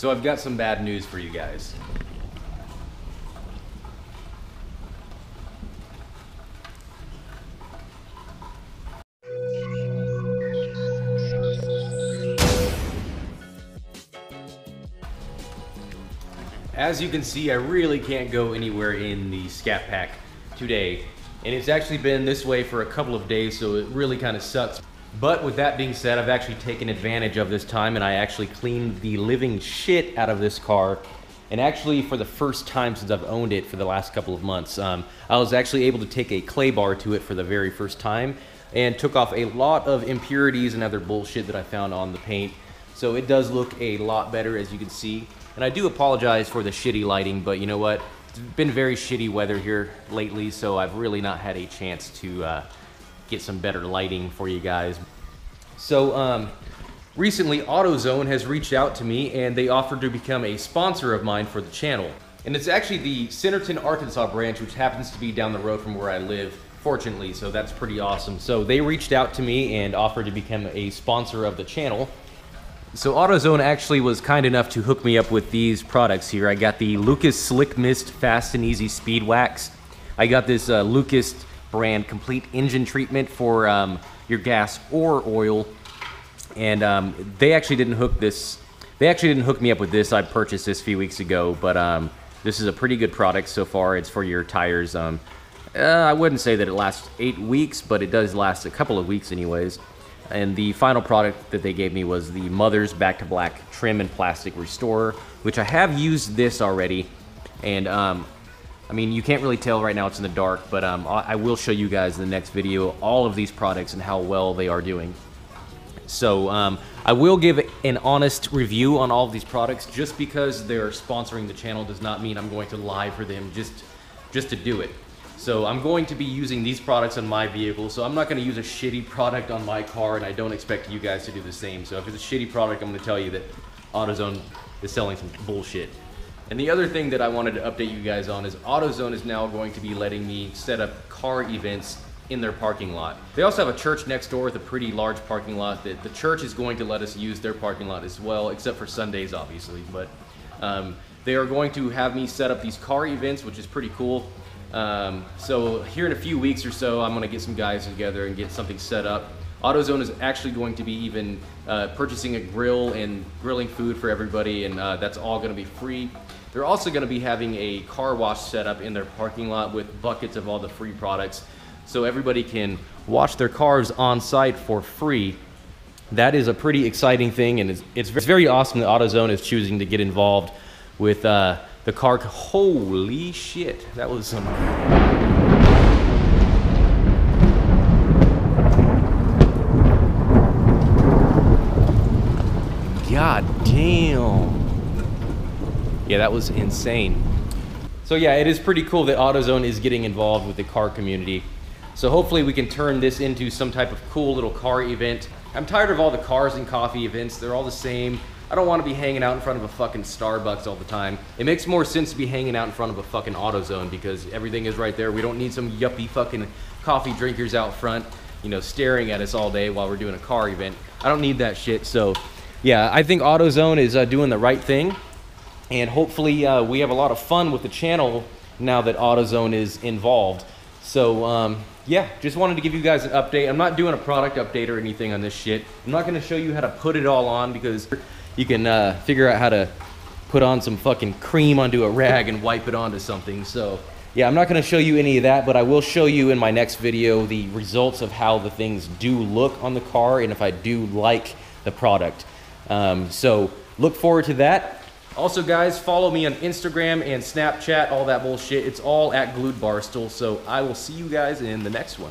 So I've got some bad news for you guys. As you can see, I really can't go anywhere in the Scat Pack today. And it's actually been this way for a couple of days, so it really kind of sucks. But with that being said, I've actually taken advantage of this time and I actually cleaned the living shit out of this car. And actually, for the first time since I've owned it for the last couple of months, um, I was actually able to take a clay bar to it for the very first time and took off a lot of impurities and other bullshit that I found on the paint. So it does look a lot better as you can see. And I do apologize for the shitty lighting, but you know what? It's been very shitty weather here lately, so I've really not had a chance to uh, get some better lighting for you guys. So um, recently, AutoZone has reached out to me and they offered to become a sponsor of mine for the channel. And it's actually the Centerton, Arkansas branch, which happens to be down the road from where I live, fortunately, so that's pretty awesome. So they reached out to me and offered to become a sponsor of the channel. So AutoZone actually was kind enough to hook me up with these products here. I got the Lucas Slick Mist Fast and Easy Speed Wax. I got this uh, Lucas brand complete engine treatment for um, your gas or oil. And um, they actually didn't hook this, they actually didn't hook me up with this. I purchased this a few weeks ago, but um, this is a pretty good product so far. It's for your tires. Um, uh, I wouldn't say that it lasts eight weeks, but it does last a couple of weeks anyways. And the final product that they gave me was the Mother's Back to Black Trim and Plastic Restorer, which I have used this already. And um, I mean, you can't really tell right now, it's in the dark, but um, I will show you guys in the next video all of these products and how well they are doing. So um, I will give an honest review on all of these products. Just because they're sponsoring the channel does not mean I'm going to lie for them just, just to do it. So I'm going to be using these products on my vehicle. So I'm not going to use a shitty product on my car and I don't expect you guys to do the same. So if it's a shitty product, I'm going to tell you that AutoZone is selling some bullshit. And the other thing that I wanted to update you guys on is AutoZone is now going to be letting me set up car events in their parking lot. They also have a church next door with a pretty large parking lot that the church is going to let us use their parking lot as well, except for Sundays, obviously. But um, they are going to have me set up these car events, which is pretty cool. Um, so here in a few weeks or so, I'm gonna get some guys together and get something set up. AutoZone is actually going to be even uh, purchasing a grill and grilling food for everybody, and uh, that's all gonna be free. They're also gonna be having a car wash set up in their parking lot with buckets of all the free products, so everybody can wash their cars on site for free. That is a pretty exciting thing, and it's, it's very awesome that AutoZone is choosing to get involved with uh, the car, holy shit, that was some. God damn. Yeah, that was insane. So yeah, it is pretty cool that AutoZone is getting involved with the car community. So hopefully we can turn this into some type of cool little car event. I'm tired of all the cars and coffee events. They're all the same. I don't want to be hanging out in front of a fucking Starbucks all the time. It makes more sense to be hanging out in front of a fucking AutoZone because everything is right there. We don't need some yuppie fucking coffee drinkers out front, you know, staring at us all day while we're doing a car event. I don't need that shit. So, yeah, I think AutoZone is uh, doing the right thing. And hopefully uh, we have a lot of fun with the channel now that AutoZone is involved. So, um, yeah, just wanted to give you guys an update. I'm not doing a product update or anything on this shit. I'm not going to show you how to put it all on because you can uh, figure out how to put on some fucking cream onto a rag and wipe it onto something. So yeah, I'm not gonna show you any of that, but I will show you in my next video the results of how the things do look on the car and if I do like the product. Um, so look forward to that. Also guys, follow me on Instagram and Snapchat, all that bullshit. It's all at Glued Barstool. So I will see you guys in the next one.